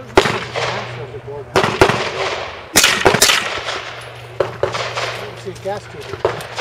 i don't see a gas tube.